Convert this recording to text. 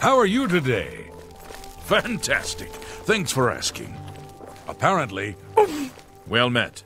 How are you today? Fantastic. Thanks for asking. Apparently, Well met.